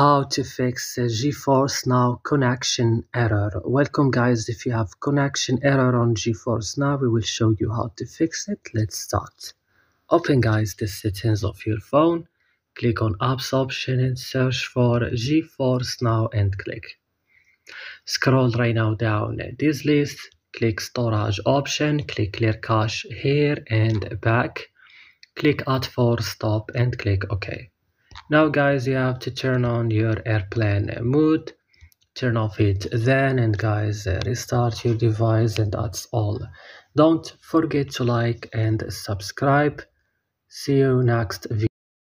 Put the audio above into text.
how to fix a GeForce Now connection error. Welcome guys, if you have connection error on GeForce Now, we will show you how to fix it. Let's start. Open guys the settings of your phone, click on apps option and search for GeForce Now and click. Scroll right now down this list, click storage option, click clear cache here and back, click add force stop and click OK. Now guys, you have to turn on your airplane mode, turn off it then and guys, uh, restart your device and that's all. Don't forget to like and subscribe. See you next video.